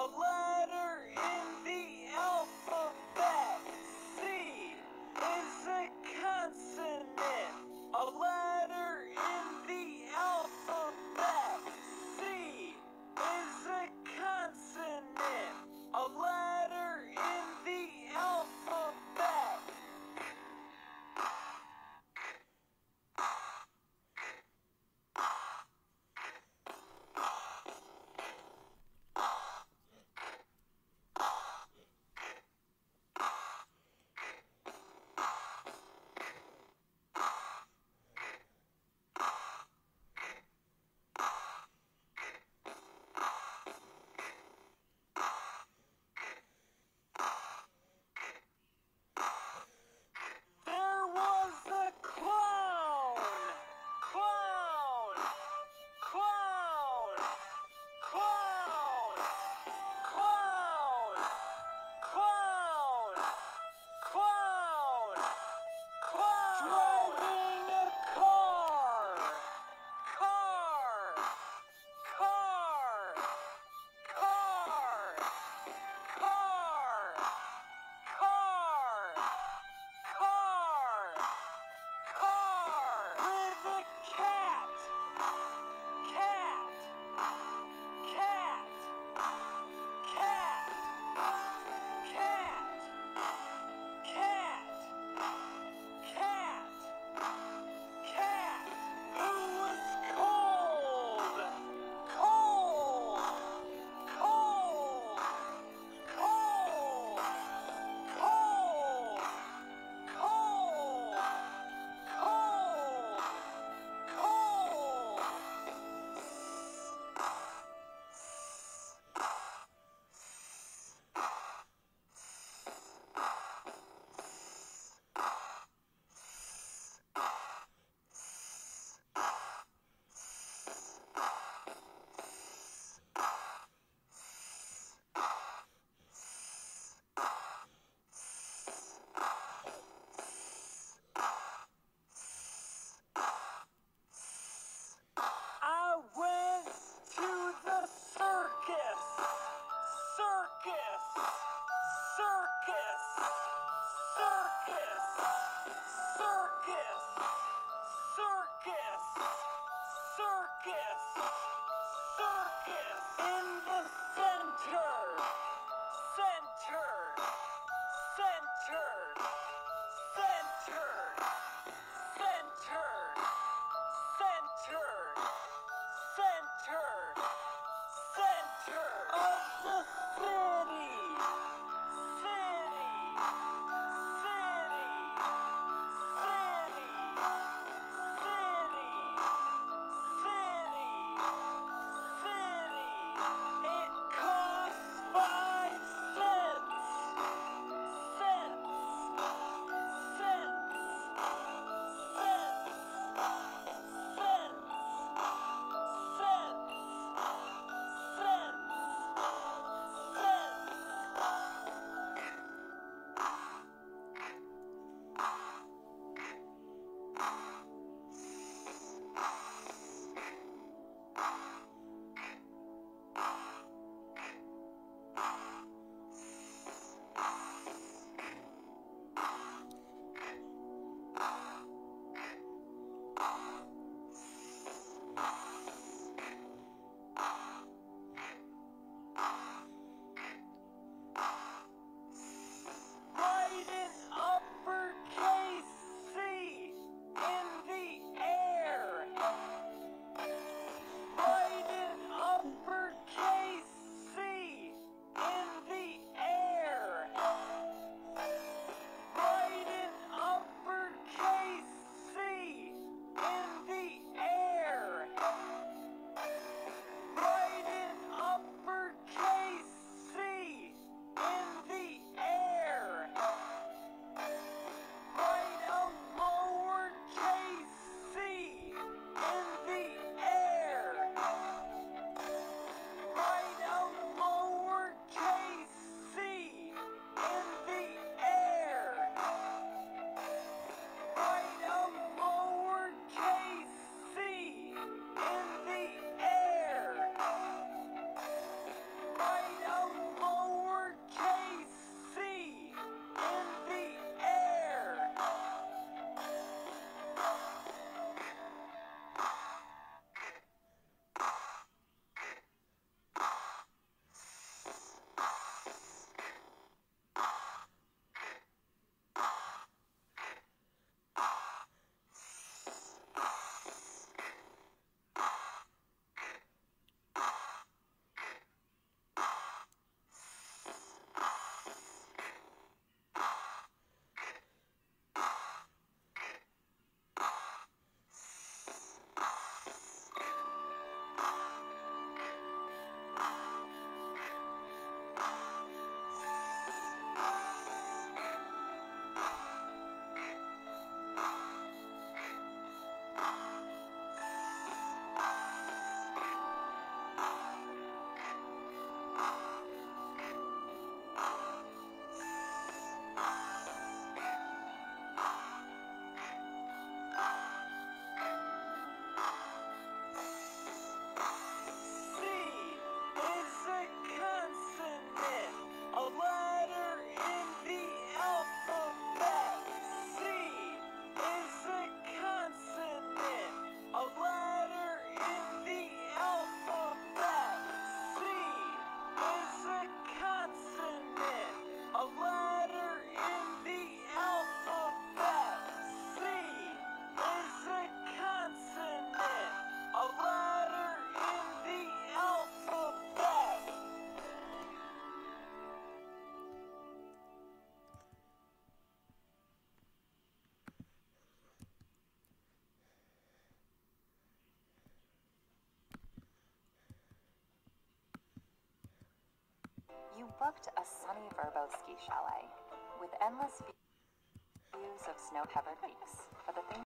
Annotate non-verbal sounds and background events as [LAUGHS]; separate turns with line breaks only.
Allah in [LAUGHS] booked a sunny Verbo ski chalet with endless views of snow-covered peaks. But the thing